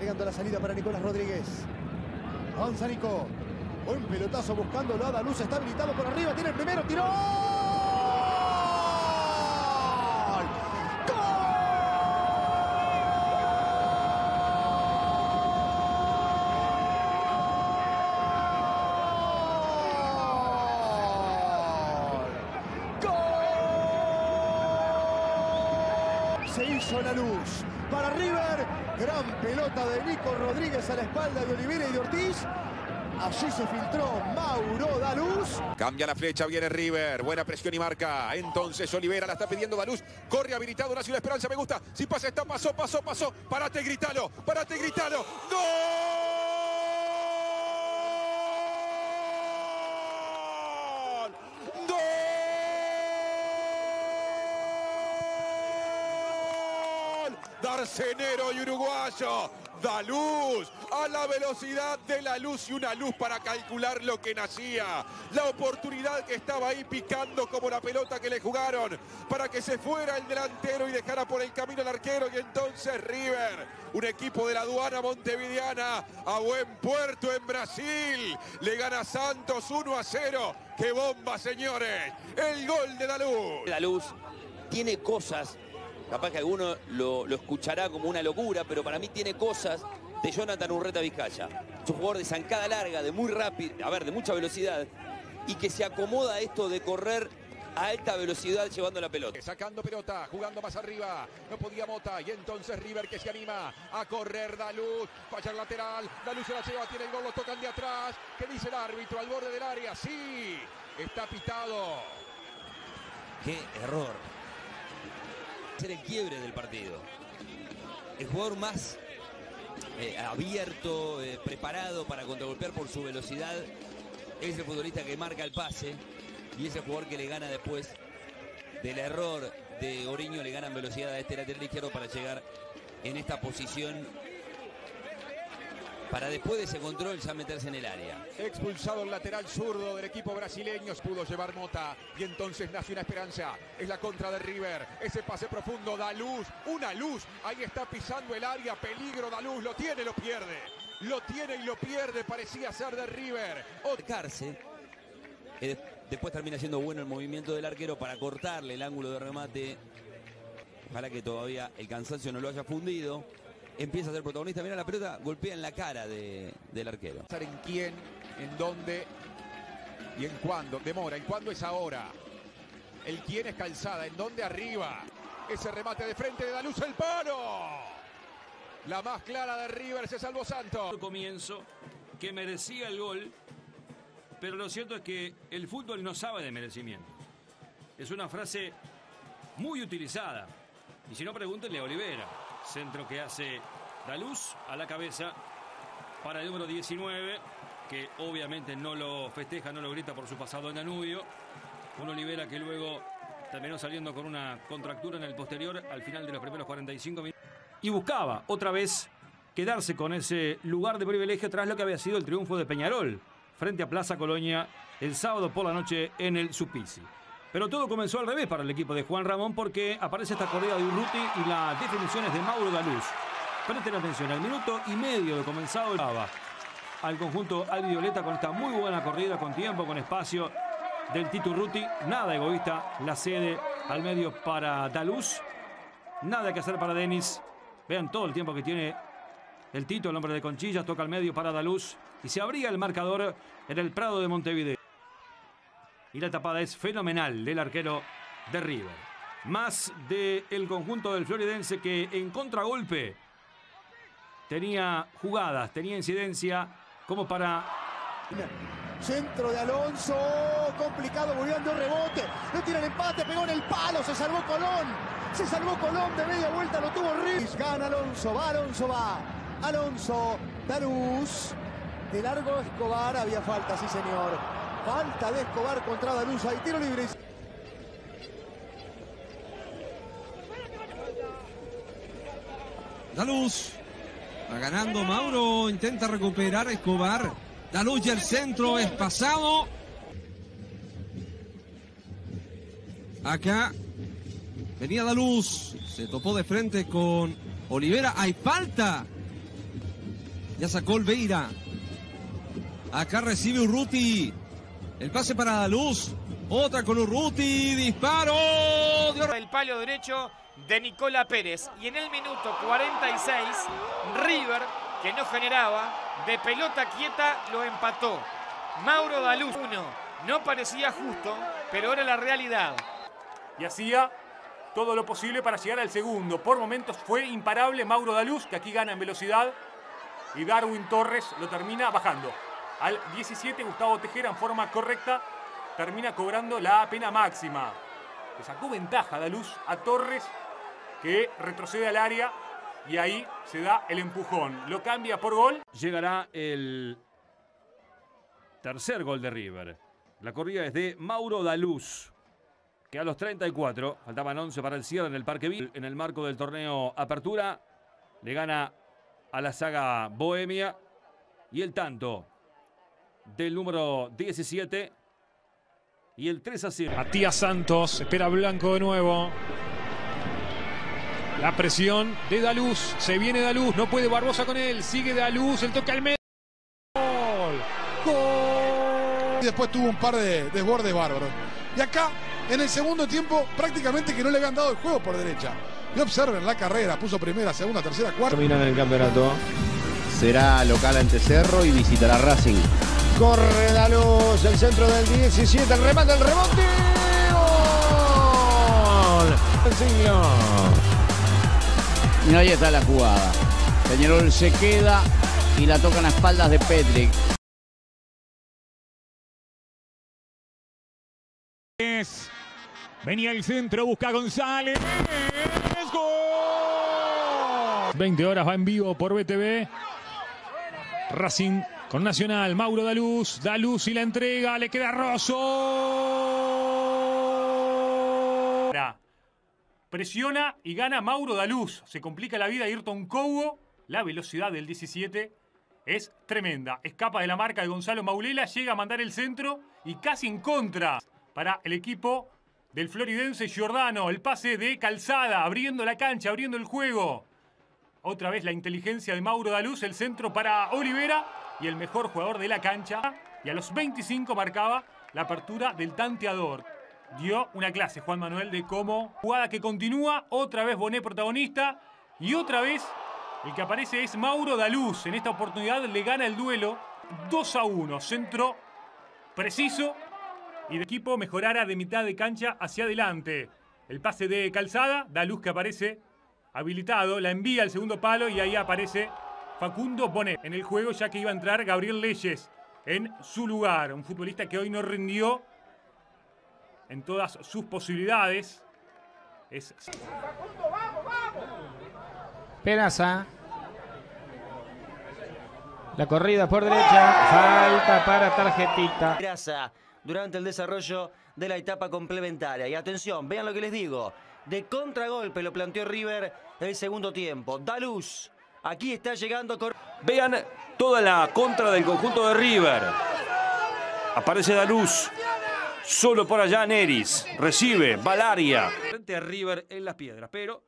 Entregando la salida para Nicolás Rodríguez. Avanza Nico. Buen pelotazo buscándolo a Daluz. Está habilitado por arriba. Tiene el primero. Tiró. Se hizo la luz para River. Pelota de Nico Rodríguez a la espalda de Olivera y de Ortiz. Allí se filtró Mauro Daluz. Cambia la flecha, viene River. Buena presión y marca. Entonces Olivera la está pidiendo Daluz. Corre habilitado, Nació la esperanza, me gusta. Si pasa, está, pasó, pasó, pasó. Parate, gritalo, parate, gritalo. ¡Gol! ¡Gol! Darcenero y uruguayo. Da luz a la velocidad de la luz y una luz para calcular lo que nacía. La oportunidad que estaba ahí picando como la pelota que le jugaron para que se fuera el delantero y dejara por el camino al arquero. Y entonces River, un equipo de la aduana montevideana a buen puerto en Brasil, le gana Santos 1 a 0. ¡Qué bomba, señores! El gol de Daluz. La luz tiene cosas Capaz que alguno lo, lo, escuchará como una locura, pero para mí tiene cosas de Jonathan Urreta Vizcaya. Es un jugador de zancada larga, de muy rápido, a ver, de mucha velocidad, y que se acomoda a esto de correr a alta velocidad llevando la pelota. Sacando pelota, jugando más arriba, no podía Mota, y entonces River que se anima a correr Daluz, falla el lateral, Daluz se la lleva, tiene el gol, lo tocan de atrás, ¿qué dice el árbitro al borde del área? Sí, está pitado. Qué error ser el quiebre del partido. El jugador más eh, abierto, eh, preparado para contragolpear por su velocidad, es el futbolista que marca el pase y es el jugador que le gana después del error de Oriño, le ganan velocidad a este lateral izquierdo para llegar en esta posición para después de ese control ya meterse en el área. Expulsado el lateral zurdo del equipo brasileño, pudo llevar Mota y entonces nace una esperanza. Es la contra de River. Ese pase profundo da luz, una luz. Ahí está pisando el área, peligro da luz, lo tiene, lo pierde. Lo tiene y lo pierde, parecía ser de River. Eh, después termina siendo bueno el movimiento del arquero para cortarle el ángulo de remate. Ojalá que todavía el cansancio no lo haya fundido empieza a ser protagonista. Mira la pelota, golpea en la cara de, del arquero. ¿En quién? ¿En dónde? ¿Y en cuándo? Demora. ¿En cuándo es ahora? El quién es calzada. ¿En dónde arriba? Ese remate de frente de Daluz, el palo. La más clara de River se salvó Santos. Comienzo que merecía el gol, pero lo cierto es que el fútbol no sabe de merecimiento. Es una frase muy utilizada. Y si no, pregúntenle a Olivera. Centro que hace Daluz a la cabeza para el número 19, que obviamente no lo festeja, no lo grita por su pasado en Danubio. Un Olivera que luego terminó saliendo con una contractura en el posterior al final de los primeros 45 minutos. Y buscaba otra vez quedarse con ese lugar de privilegio tras lo que había sido el triunfo de Peñarol frente a Plaza Colonia el sábado por la noche en el Supici. Pero todo comenzó al revés para el equipo de Juan Ramón porque aparece esta corrida de Urruti y las definiciones de Mauro Daluz. Presten atención, al minuto y medio de comenzado al conjunto albivioleta con esta muy buena corrida, con tiempo, con espacio del Tito Urruti. Nada egoísta, la sede al medio para Daluz. Nada que hacer para Denis. Vean todo el tiempo que tiene el Tito, el hombre de Conchillas, toca al medio para Daluz. Y se abría el marcador en el Prado de Montevideo. Y la tapada es fenomenal del arquero de River. Más del conjunto del floridense que en contragolpe tenía jugadas, tenía incidencia como para... Centro de Alonso, complicado, volviendo rebote, no tiene el empate, pegó en el palo, se salvó Colón, se salvó Colón de media vuelta, lo tuvo Riz, gana Alonso, va Alonso, va, Alonso, Daruz, de largo Escobar, había falta, sí señor, falta de Escobar contra Daruz, ahí tiro libre. Daluz. Va ganando Mauro. Intenta recuperar Escobar. Daluz y el centro es pasado. Acá venía Daluz. Se topó de frente con Olivera. Hay falta Ya sacó Olveira. Acá recibe Urruti. El pase para Luz. Otra con Urruti. Disparo. El palo derecho de Nicola Pérez. Y en el minuto 46, River, que no generaba, de pelota quieta lo empató. Mauro Daluz 1. No parecía justo, pero era la realidad. Y hacía todo lo posible para llegar al segundo. Por momentos fue imparable Mauro Daluz, que aquí gana en velocidad. Y Darwin Torres lo termina bajando. Al 17, Gustavo Tejera en forma correcta termina cobrando la pena máxima. Le sacó ventaja Daluz a Torres, que retrocede al área y ahí se da el empujón. Lo cambia por gol. Llegará el tercer gol de River. La corrida es de Mauro Daluz, que a los 34, faltaban 11 para el cierre en el Parque Vil, en el marco del torneo Apertura, le gana a la saga Bohemia y el tanto del número 17 y el 3 a 0. Matías Santos, espera Blanco de nuevo. La presión de Daluz, se viene Daluz, no puede Barbosa con él, sigue Daluz, el toque al medio. Gol. Y después tuvo un par de desbordes bárbaros. Y acá, en el segundo tiempo, prácticamente que no le habían dado el juego por derecha. Y observen la carrera, puso primera, segunda, tercera, cuarta. Terminan el campeonato. Será local ante Cerro y visitará Racing. Corre la luz, el centro del 17, el remate, el rebote. ¡Gol! Y ahí está la jugada. Peñarol se queda y la tocan a espaldas de Petrick. Venía el centro, busca González. ¡Gol! 20 horas va en vivo por BTV. Racing con Nacional, Mauro Daluz, Daluz y la entrega, le queda Rosso. Presiona y gana Mauro Daluz. Se complica la vida Ayrton Cogo. La velocidad del 17 es tremenda. Escapa de la marca de Gonzalo Maulela, llega a mandar el centro y casi en contra para el equipo del floridense Giordano. El pase de Calzada, abriendo la cancha, abriendo el juego. Otra vez la inteligencia de Mauro Daluz, el centro para Olivera y el mejor jugador de la cancha. Y a los 25 marcaba la apertura del tanteador. Dio una clase Juan Manuel de cómo jugada que continúa, otra vez Bonet protagonista y otra vez el que aparece es Mauro Daluz. En esta oportunidad le gana el duelo 2 a 1, centro preciso y de equipo mejorara de mitad de cancha hacia adelante. El pase de Calzada, Daluz que aparece habilitado, la envía al segundo palo y ahí aparece Facundo Bonet en el juego ya que iba a entrar Gabriel Leyes en su lugar, un futbolista que hoy no rindió en todas sus posibilidades. Es Peraza. La corrida por derecha. Falta para tarjetita. Peraza durante el desarrollo de la etapa complementaria. Y atención, vean lo que les digo. De contragolpe lo planteó River en el segundo tiempo. Daluz. Aquí está llegando. Vean toda la contra del conjunto de River. Aparece Daluz. Solo por allá Neris. Recibe Valaria. Frente a River en las piedras. Pero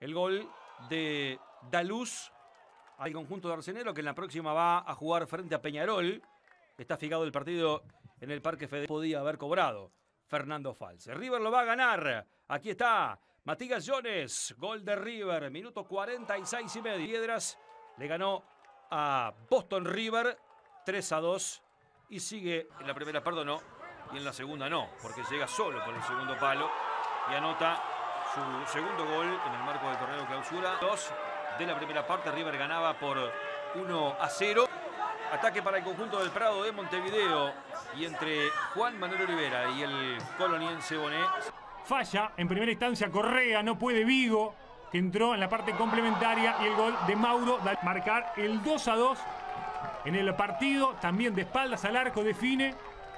el gol de Daluz al conjunto de Arsenero que en la próxima va a jugar frente a Peñarol. Está fijado el partido en el Parque Fede. Podía haber cobrado Fernando False. River lo va a ganar. Aquí está Matías Jones. Gol de River. Minuto 46 y medio. Piedras le ganó a Boston River 3 a 2. Y sigue en la primera, perdonó. Y en la segunda no, porque llega solo por el segundo palo y anota su segundo gol en el marco del torneo clausura. Dos de la primera parte, River ganaba por 1 a 0. Ataque para el conjunto del Prado de Montevideo y entre Juan Manuel Olivera y el coloniense Bonet. Falla en primera instancia Correa, no puede Vigo, que entró en la parte complementaria y el gol de Mauro da marcar el 2 a 2 en el partido, también de espaldas al arco define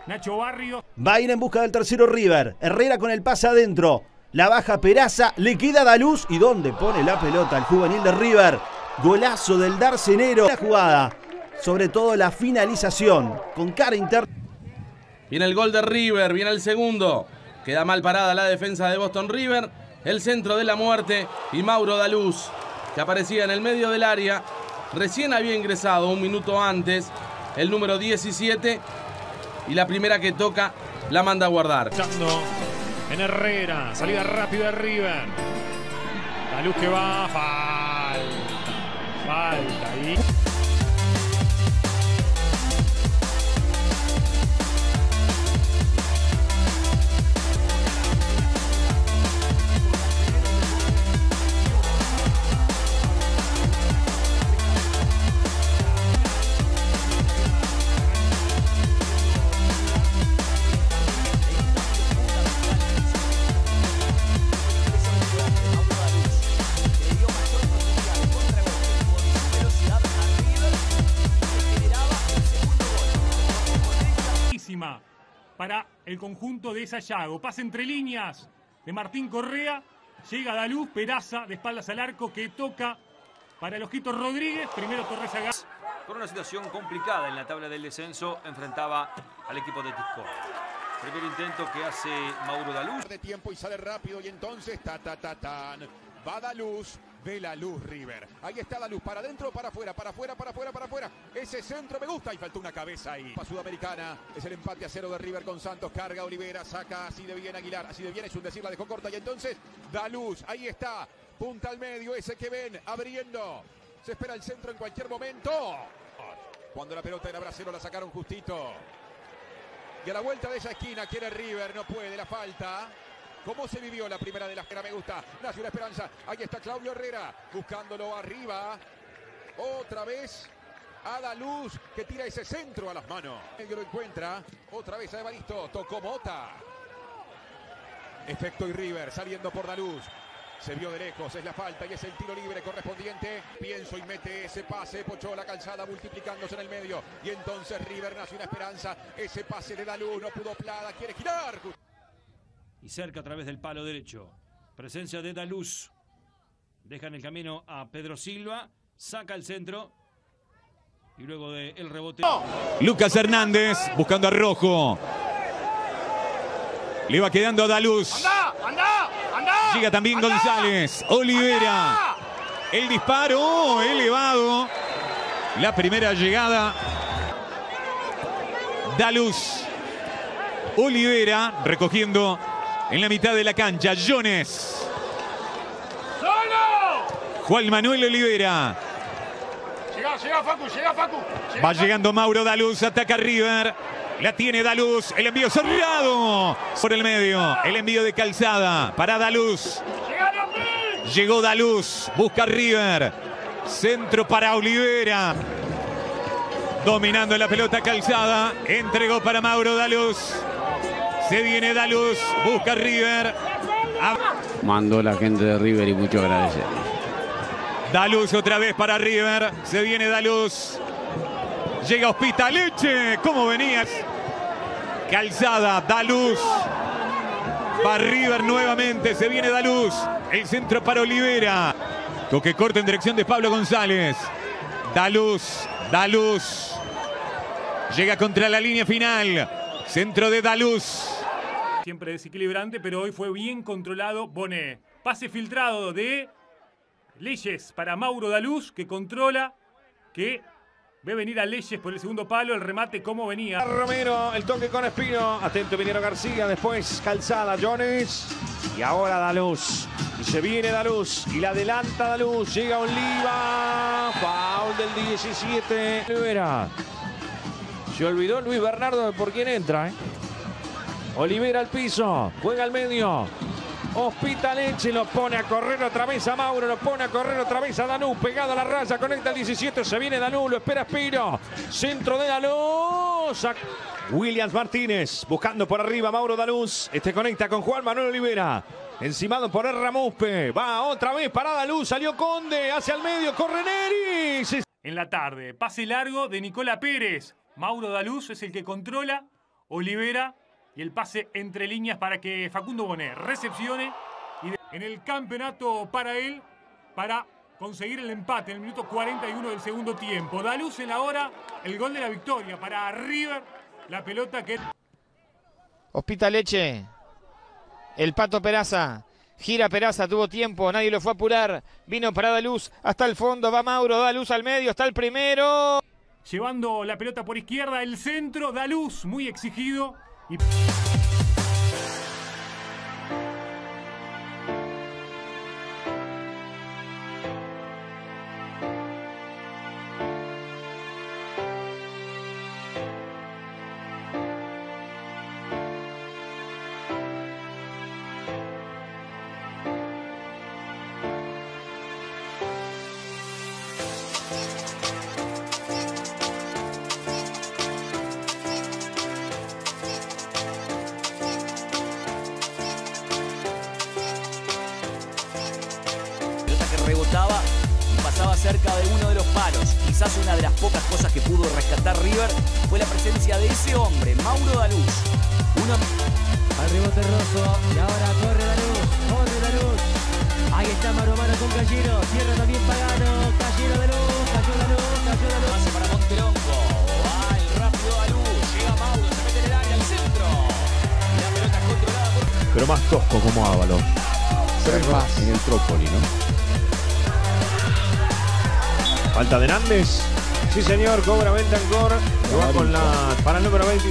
Nacho Barrio. Va a ir en busca del tercero River. Herrera con el pase adentro. La baja Peraza, le queda Daluz y dónde pone la pelota el juvenil de River. Golazo del Darcenero. La jugada, sobre todo la finalización, con cara interna. Viene el gol de River, viene el segundo. Queda mal parada la defensa de Boston River. El centro de la muerte y Mauro Daluz, que aparecía en el medio del área. Recién había ingresado un minuto antes el número 17 y la primera que toca la manda a guardar. En Herrera, salida rápida de River. La luz que va, falta. Falta ahí. Para el conjunto de Sayago. Pasa entre líneas de Martín Correa. Llega Daluz, Peraza de espaldas al arco que toca para el Ojito Rodríguez. Primero Torres Agar. Con una situación complicada en la tabla del descenso, enfrentaba al equipo de Tisco. Primer intento que hace Mauro Daluz. de tiempo y sale rápido y entonces ta ta ta tan va Daluz ve la luz River. Ahí está la luz para adentro para afuera para afuera para afuera para afuera. Ese centro me gusta y faltó una cabeza ahí. Para Sudamericana es el empate a cero de River con Santos carga Olivera saca así de bien Aguilar así de bien es un decir la dejó corta y entonces Daluz ahí está punta al medio ese que ven abriendo. Se espera el centro en cualquier momento. Cuando la pelota era brasero la sacaron justito. Y a la vuelta de esa esquina quiere River, no puede, la falta. ¿Cómo se vivió la primera de la esquina? Me gusta. Nació la esperanza. Ahí está Claudio Herrera buscándolo arriba. Otra vez a la luz que tira ese centro a las manos. Que lo encuentra. Otra vez a Evaristo. Tocó Mota. Efecto y River saliendo por la luz. Se vio de lejos, es la falta y es el tiro libre correspondiente. Pienso y mete ese pase, Pochó la calzada multiplicándose en el medio. Y entonces River nace una esperanza. Ese pase de Daluz, no pudo Plada, quiere girar. Y cerca a través del palo derecho. Presencia de Daluz. Dejan el camino a Pedro Silva. Saca el centro. Y luego del el rebote. Lucas Hernández buscando a Rojo. Le va quedando a Daluz. Llega también González. Olivera. El disparo elevado. La primera llegada. Daluz. Olivera recogiendo en la mitad de la cancha. Jones. Juan Manuel Olivera. Llega, llega Facu, llega Facu. llega Va llegando Mauro Daluz, ataca River. La tiene Daluz, el envío cerrado por el medio. El envío de calzada para Daluz. Llegó Daluz, busca River. Centro para Olivera. Dominando la pelota calzada. Entregó para Mauro Daluz. Se viene Daluz, busca River. Mandó la gente de River y mucho agradecer. Daluz otra vez para River. Se viene Daluz. Llega Hospitaleche. ¿Cómo venías? Calzada, Daluz. Va River nuevamente. Se viene Daluz. El centro para Olivera. Toque corto en dirección de Pablo González. Daluz, Daluz. Llega contra la línea final. Centro de Daluz. Siempre desequilibrante, pero hoy fue bien controlado. Boné. Pase filtrado de Leyes para Mauro Daluz, que controla, que ve venir a Leyes por el segundo palo. El remate, cómo venía. Romero, el toque con Espino. Atento Minero García, después Calzada, Jones. Y ahora Daluz. Y se viene Daluz. Y la adelanta Daluz. Llega Oliva. Foul del 17. Olivera. Se olvidó Luis Bernardo de por quién entra. ¿eh? Olivera al piso. Juega al medio. Hospitaleche lo pone a correr otra vez a Mauro, lo pone a correr otra vez a Danú, pegado a la raya, conecta el 17, se viene Danú, lo espera Espino, centro de Danú, Williams Martínez, buscando por arriba Mauro Danús, este conecta con Juan Manuel Olivera, encimado por el Ramuspe, va otra vez para Danú, salió Conde, hacia el medio, corre Neri, En la tarde, pase largo de Nicola Pérez. Mauro Daluz es el que controla. Olivera y el pase entre líneas para que Facundo Bonet recepcione. Y de- en el campeonato para él, para conseguir el empate en el minuto 41 del segundo tiempo. Daluz en la hora, el gol de la victoria para River. La pelota que Hospitaleche. El Pato Peraza. Gira Peraza, tuvo tiempo, nadie lo fue a apurar. Vino para Daluz, hasta el fondo, va Mauro, da luz al medio, está el primero. Llevando la pelota por izquierda, el centro, da luz, muy exigido. Y... Quizás una de las pocas cosas que pudo rescatar River fue la presencia de ese hombre, Mauro Daluz. Uno... Al rebote Rosso. Y ahora corre Daluz. Corre Daluz. Ahí está mano a mano con Callero. Cierra también Pagano. Callero de luz. Cayó la luz. Cayó la luz. Pase para Montelongo. Va el rápido Daluz. Llega Mauro. Se mete en el área al centro. La pelota es controlada por... Pero más tosco como Ávalo. En el Trópoli, ¿no? Falta de Nández. Sí, señor. Cobra Bentancor. Que va con la. Para el número 20.